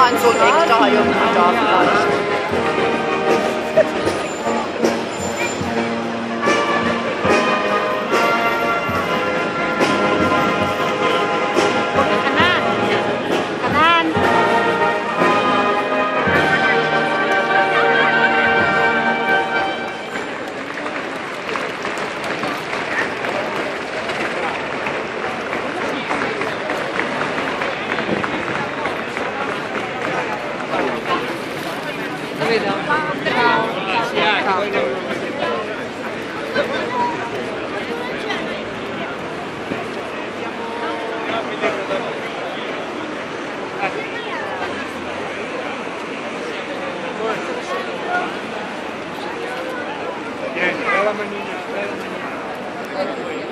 mal in so einen Eck da irgendwo da vielleicht. Bien, la manina, la manina.